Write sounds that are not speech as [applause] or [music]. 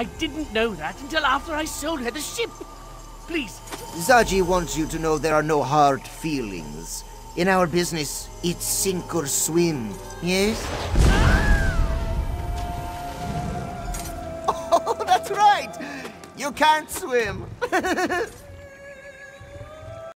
I didn't know that until after I sold her the ship. Please. Zaji wants you to know there are no hard feelings. In our business, it's sink or swim, yes? [laughs] Oh, that's right! You can't swim! [laughs]